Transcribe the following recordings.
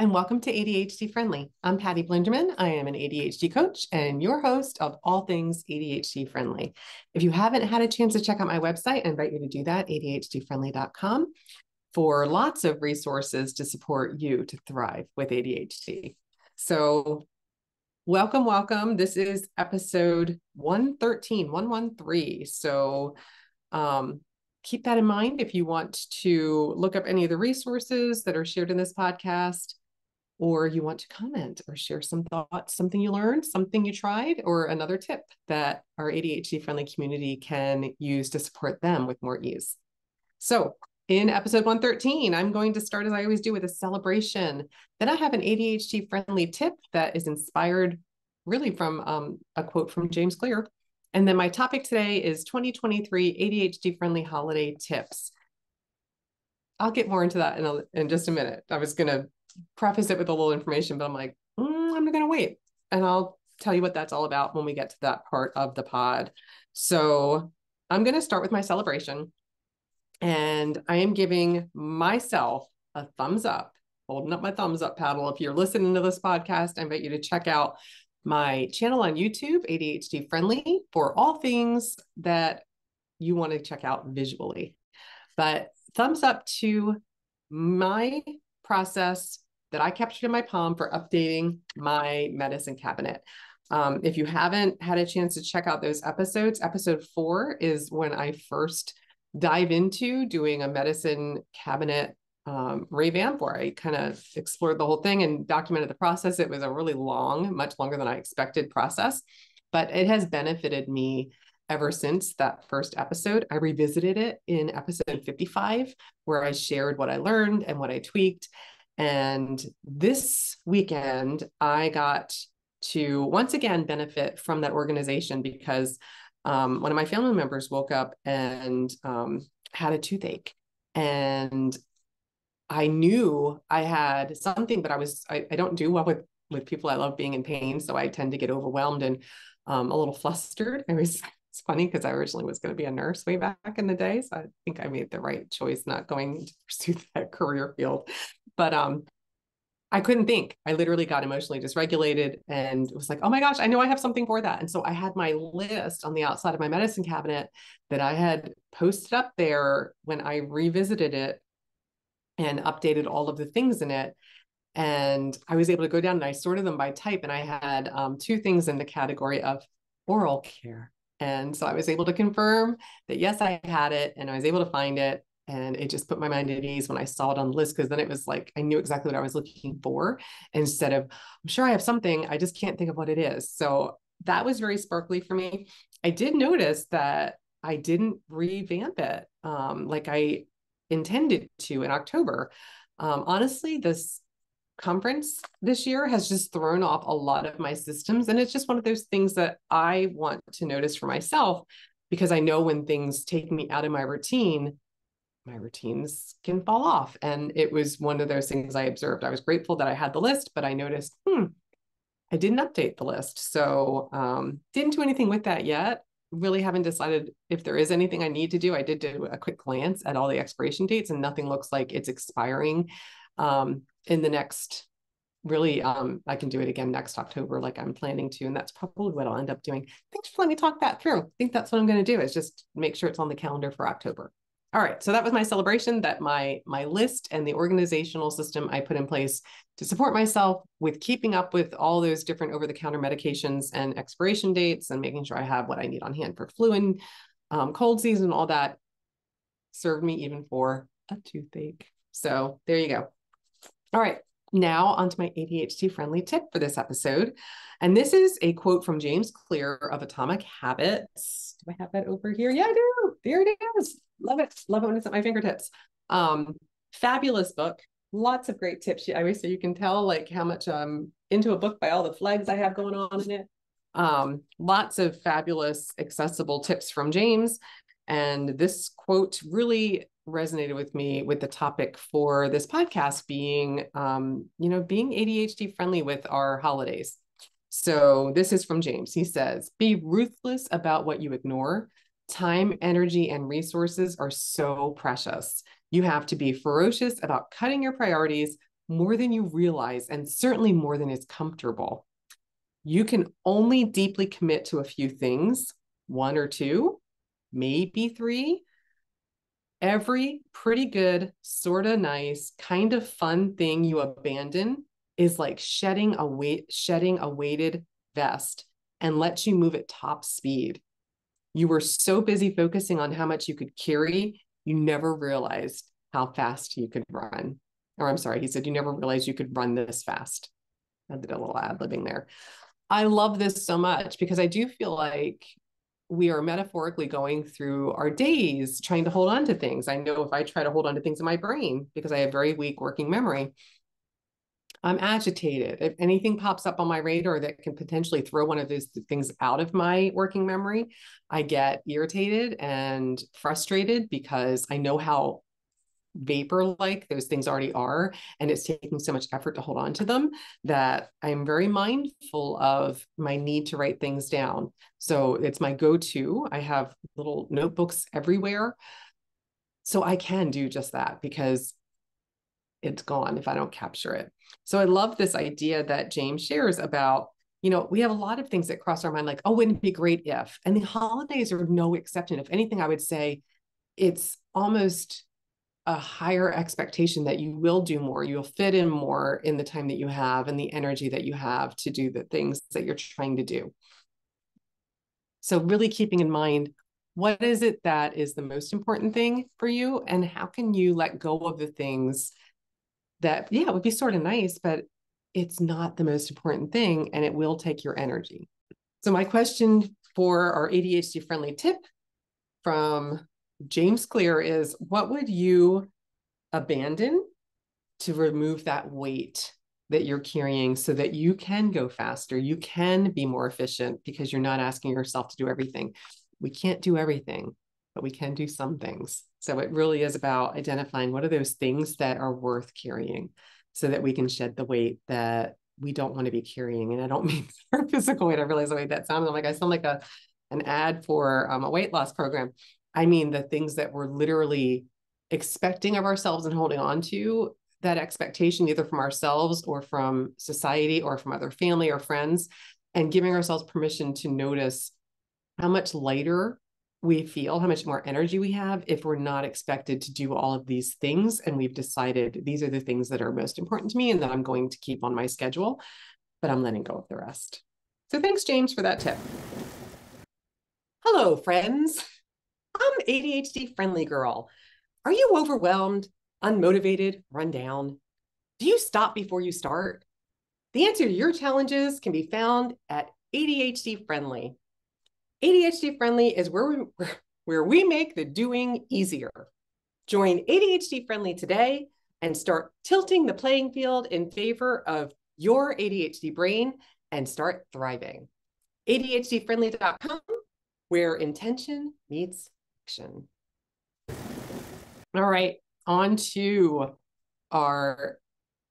and welcome to ADHD Friendly. I'm Patty Blinderman. I am an ADHD coach and your host of all things ADHD Friendly. If you haven't had a chance to check out my website, I invite you to do that, ADHDfriendly.com, for lots of resources to support you to thrive with ADHD. So, welcome, welcome. This is episode 113, 113. So, um, keep that in mind if you want to look up any of the resources that are shared in this podcast or you want to comment or share some thoughts, something you learned, something you tried, or another tip that our ADHD friendly community can use to support them with more ease. So, in episode 113, I'm going to start as I always do with a celebration. Then I have an ADHD friendly tip that is inspired really from um, a quote from James Clear. And then my topic today is 2023 ADHD friendly holiday tips. I'll get more into that in, a, in just a minute. I was going to preface it with a little information, but I'm like, mm, I'm going to wait. And I'll tell you what that's all about when we get to that part of the pod. So I'm going to start with my celebration. And I am giving myself a thumbs up, holding up my thumbs up paddle. If you're listening to this podcast, I invite you to check out my channel on YouTube, ADHD Friendly, for all things that you want to check out visually. But thumbs up to my process that I captured in my POM for updating my medicine cabinet. Um, if you haven't had a chance to check out those episodes, episode four is when I first dive into doing a medicine cabinet um, revamp where I kind of explored the whole thing and documented the process. It was a really long, much longer than I expected process, but it has benefited me ever since that first episode. I revisited it in episode 55, where I shared what I learned and what I tweaked. And this weekend, I got to once again benefit from that organization because um, one of my family members woke up and um, had a toothache. And I knew I had something, but I was, I, I don't do well with with people. I love being in pain. So I tend to get overwhelmed and um, a little flustered. I was it's funny because I originally was going to be a nurse way back in the day. So I think I made the right choice not going to pursue that career field. But um, I couldn't think. I literally got emotionally dysregulated and was like, oh my gosh, I know I have something for that. And so I had my list on the outside of my medicine cabinet that I had posted up there when I revisited it and updated all of the things in it. And I was able to go down and I sorted them by type. And I had um, two things in the category of oral care. And so I was able to confirm that yes, I had it and I was able to find it. And it just put my mind at ease when I saw it on the list because then it was like I knew exactly what I was looking for instead of, I'm sure I have something, I just can't think of what it is. So that was very sparkly for me. I did notice that I didn't revamp it um, like I intended to in October. Um, honestly, this conference this year has just thrown off a lot of my systems. And it's just one of those things that I want to notice for myself because I know when things take me out of my routine, my routines can fall off. And it was one of those things I observed. I was grateful that I had the list, but I noticed, hmm, I didn't update the list. So um, didn't do anything with that yet. Really haven't decided if there is anything I need to do. I did do a quick glance at all the expiration dates and nothing looks like it's expiring um, in the next really um, i can do it again next october like i'm planning to and that's probably what i'll end up doing. Thanks for letting me talk that through. I think that's what i'm going to do is just make sure it's on the calendar for october. All right so that was my celebration that my my list and the organizational system i put in place to support myself with keeping up with all those different over-the-counter medications and expiration dates and making sure i have what i need on hand for flu and um, cold season all that served me even for a toothache. So there you go all right, now onto my ADHD friendly tip for this episode. And this is a quote from James Clear of Atomic Habits. Do I have that over here? Yeah, I do. There it is. Love it. Love it when it's at my fingertips. Um, fabulous book. Lots of great tips. I always say you can tell like how much I'm into a book by all the flags I have going on in it. Um, lots of fabulous, accessible tips from James. And this quote really resonated with me with the topic for this podcast being, um, you know, being ADHD friendly with our holidays. So this is from James. He says, Be ruthless about what you ignore. Time, energy, and resources are so precious. You have to be ferocious about cutting your priorities, more than you realize, and certainly more than is comfortable. You can only deeply commit to a few things, one or two, maybe three. Every pretty good, sort of nice, kind of fun thing you abandon is like shedding a weight, shedding a weighted vest and lets you move at top speed. You were so busy focusing on how much you could carry, you never realized how fast you could run. Or I'm sorry, he said, you never realized you could run this fast. I did a little ad libbing there. I love this so much because I do feel like we are metaphorically going through our days trying to hold on to things. I know if I try to hold on to things in my brain because I have very weak working memory, I'm agitated. If anything pops up on my radar that can potentially throw one of those things out of my working memory, I get irritated and frustrated because I know how vapor like those things already are and it's taking so much effort to hold on to them that i'm very mindful of my need to write things down. So it's my go-to. I have little notebooks everywhere. So i can do just that because it's gone if i don't capture it. So i love this idea that james shares about you know we have a lot of things that cross our mind like oh wouldn't it be great if? And the holidays are no exception. If anything i would say it's almost a higher expectation that you will do more, you'll fit in more in the time that you have and the energy that you have to do the things that you're trying to do. So, really keeping in mind what is it that is the most important thing for you, and how can you let go of the things that, yeah, would be sort of nice, but it's not the most important thing and it will take your energy. So, my question for our ADHD friendly tip from James Clear is what would you abandon to remove that weight that you're carrying so that you can go faster, you can be more efficient because you're not asking yourself to do everything. We can't do everything, but we can do some things. So it really is about identifying what are those things that are worth carrying so that we can shed the weight that we don't want to be carrying. And I don't mean physical weight. I realize the way that sounds. I'm like, I sound like a an ad for um, a weight loss program. I mean the things that we're literally expecting of ourselves and holding on to that expectation either from ourselves or from society or from other family or friends and giving ourselves permission to notice how much lighter we feel how much more energy we have if we're not expected to do all of these things and we've decided these are the things that are most important to me and that I'm going to keep on my schedule but I'm letting go of the rest. So thanks James for that tip. Hello friends. I'm ADHD friendly girl. Are you overwhelmed, unmotivated, run down? Do you stop before you start? The answer to your challenges can be found at ADHD Friendly. ADHD Friendly is where we, where we make the doing easier. Join ADHD Friendly today and start tilting the playing field in favor of your ADHD brain and start thriving. ADHDfriendly.com, where intention meets action. All right, on to our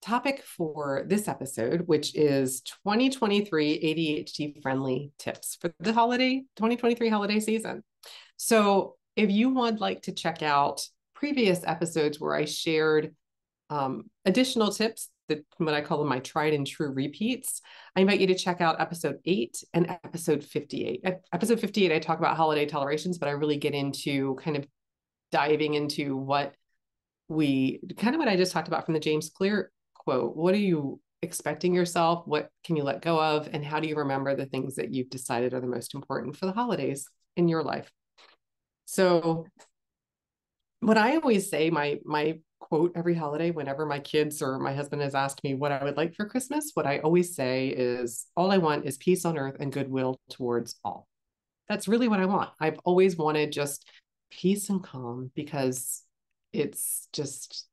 topic for this episode, which is 2023 ADHD friendly tips for the holiday 2023 holiday season. So, if you would like to check out previous episodes where I shared um, additional tips that what I call them my tried and true repeats, I invite you to check out episode eight and episode 58. Episode 58, I talk about holiday tolerations, but I really get into kind of diving into what we kind of what I just talked about from the James Clear quote. What are you expecting yourself? What can you let go of? And how do you remember the things that you've decided are the most important for the holidays in your life? So what I always say, my my quote every holiday whenever my kids or my husband has asked me what I would like for Christmas, what I always say is all I want is peace on earth and goodwill towards all. That's really what I want. I've always wanted just peace and calm because it's just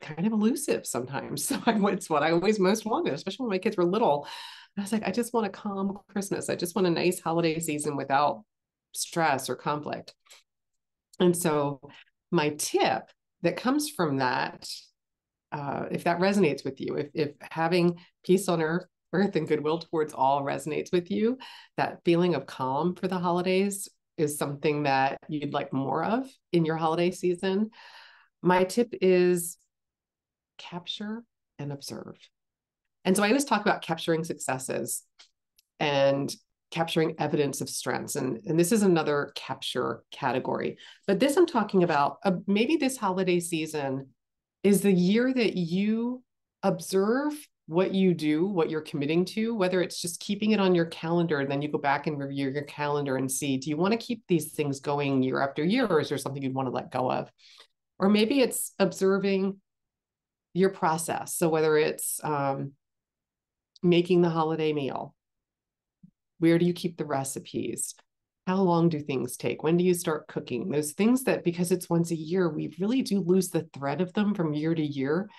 kind of elusive sometimes. So it's what I always most wanted, especially when my kids were little. I was like, I just want a calm Christmas. I just want a nice holiday season without stress or conflict. And so my tip that comes from that, uh, if that resonates with you, if, if having peace on earth, earth and goodwill towards all resonates with you, that feeling of calm for the holidays is something that you'd like more of in your holiday season, my tip is capture and observe. And so I always talk about capturing successes and capturing evidence of strengths. And, and this is another capture category. But this I'm talking about uh, maybe this holiday season is the year that you observe what you do, what you're committing to, whether it's just keeping it on your calendar and then you go back and review your calendar and see, do you want to keep these things going year after year, or is there something you'd want to let go of? Or maybe it's observing your process. So whether it's um, making the holiday meal, where do you keep the recipes? How long do things take? When do you start cooking? Those things that, because it's once a year, we really do lose the thread of them from year to year.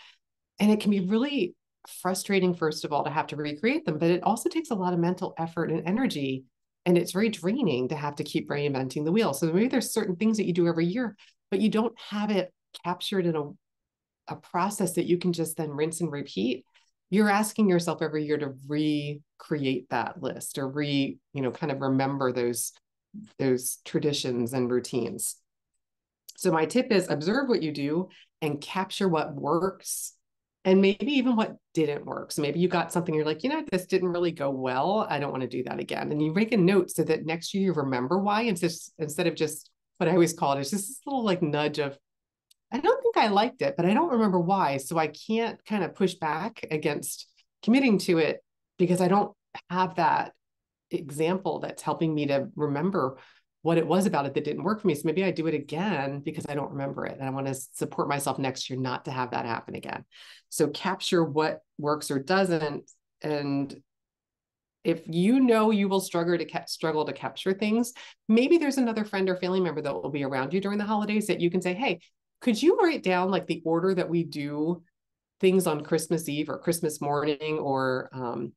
And it can be really frustrating, first of all, to have to recreate them, but it also takes a lot of mental effort and energy. And it's very draining to have to keep reinventing the wheel. So maybe there's certain things that you do every year, but you don't have it captured in a, a process that you can just then rinse and repeat. You're asking yourself every year to recreate that list or re, you know, kind of remember those those traditions and routines. So my tip is observe what you do and capture what works and maybe even what didn't work. So maybe you got something you're like, you know, this didn't really go well. I don't want to do that again. And you make a note so that next year you remember why. Instead of just what I always call it, it's just this little like nudge of, I don't think I liked it, but I don't remember why. So I can't kind of push back against committing to it because I don't have that example that's helping me to remember what it was about it that didn't work for me. So maybe I do it again because I don't remember it. And I want to support myself next year not to have that happen again. So capture what works or doesn't. And if you know you will struggle to ca- struggle to capture things, maybe there's another friend or family member that will be around you during the holidays that you can say, hey, could you write down like the order that we do things on Christmas Eve or Christmas morning or um,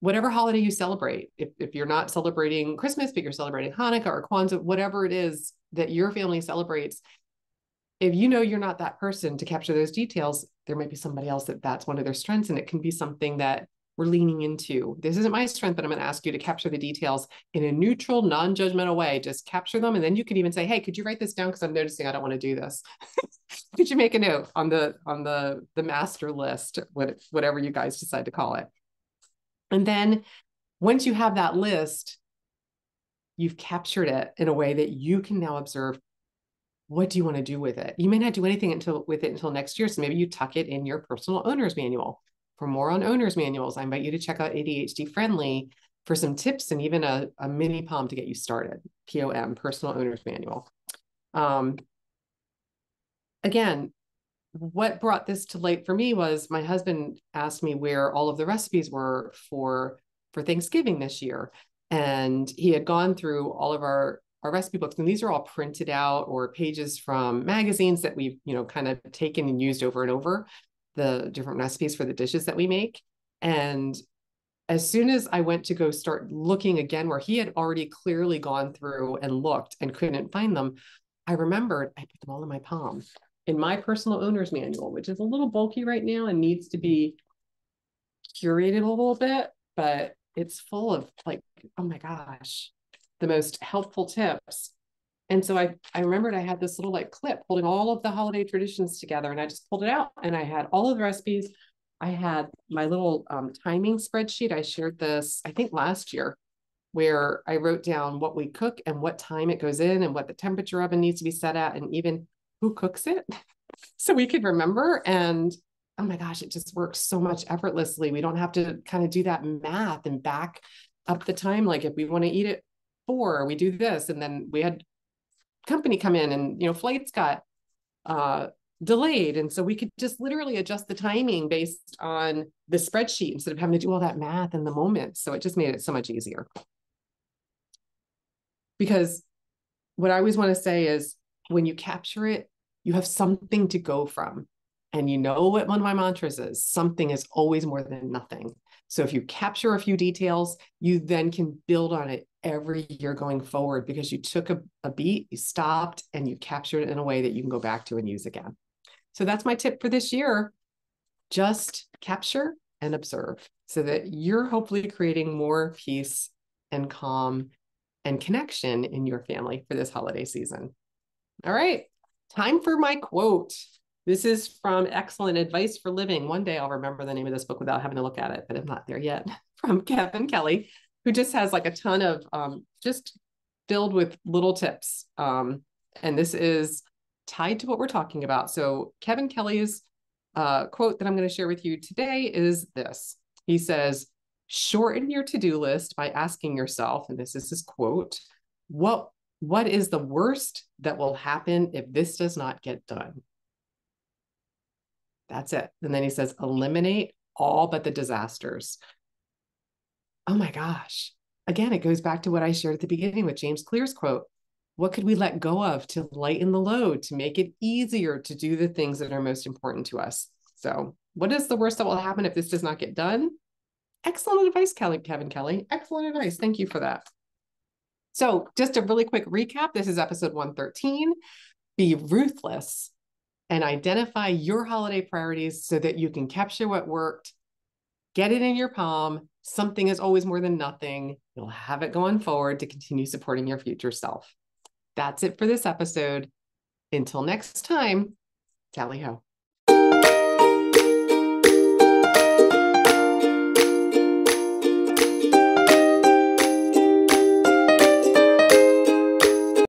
whatever holiday you celebrate. If, if you're not celebrating Christmas, but you're celebrating Hanukkah or Kwanzaa, whatever it is that your family celebrates, if you know you're not that person to capture those details, there might be somebody else that that's one of their strengths. And it can be something that we're leaning into. This isn't my strength, but I'm going to ask you to capture the details in a neutral, non judgmental way. Just capture them. And then you can even say, Hey, could you write this down? Because I'm noticing I don't want to do this. could you make a note on the on the the master list, whatever you guys decide to call it? And then once you have that list, you've captured it in a way that you can now observe what do you want to do with it? You may not do anything until with it until next year. So maybe you tuck it in your personal owner's manual. For more on owner's manuals, I invite you to check out ADHD Friendly for some tips and even a, a mini POM to get you started. POM, Personal Owner's Manual. Um, again, what brought this to light for me was my husband asked me where all of the recipes were for for Thanksgiving this year. And he had gone through all of our our recipe books and these are all printed out or pages from magazines that we've you know kind of taken and used over and over the different recipes for the dishes that we make and as soon as i went to go start looking again where he had already clearly gone through and looked and couldn't find them i remembered i put them all in my POM in my personal owner's manual, which is a little bulky right now and needs to be curated a little bit, but it's full of like, oh my gosh, the most helpful tips. And so I, I remembered I had this little like clip holding all of the holiday traditions together and I just pulled it out and I had all of the recipes. I had my little um, timing spreadsheet. I shared this, I think last year, where I wrote down what we cook and what time it goes in and what the temperature oven needs to be set at and even who cooks it? So we could remember and oh my gosh it just works so much effortlessly. We don't have to kind of do that math and back up the time like if we want to eat it four we do this and then we had company come in and you know flights got uh delayed and so we could just literally adjust the timing based on the spreadsheet instead of having to do all that math in the moment. So it just made it so much easier. Because what i always want to say is when you capture it you have something to go from. And you know what one of my mantras is something is always more than nothing. So if you capture a few details, you then can build on it every year going forward because you took a, a beat, you stopped, and you captured it in a way that you can go back to and use again. So that's my tip for this year. Just capture and observe so that you're hopefully creating more peace and calm and connection in your family for this holiday season. All right time for my quote. This is from Excellent Advice for Living. One day I'll remember the name of this book without having to look at it, but I'm not there yet. From Kevin Kelly, who just has like a ton of um, just filled with little tips. Um, and this is tied to what we're talking about. So Kevin Kelly's uh, quote that I'm going to share with you today is this. He says, shorten your to-do list by asking yourself, and this is his quote, what what is the worst that will happen if this does not get done? That's it. And then he says, eliminate all but the disasters. Oh my gosh. Again, it goes back to what I shared at the beginning with James Clear's quote. What could we let go of to lighten the load, to make it easier to do the things that are most important to us? So, what is the worst that will happen if this does not get done? Excellent advice, Kevin Kelly. Excellent advice. Thank you for that. So, just a really quick recap this is episode 113. Be ruthless and identify your holiday priorities so that you can capture what worked, get it in your POM. Something is always more than nothing. You'll have it going forward to continue supporting your future self. That's it for this episode. Until next time, tally ho.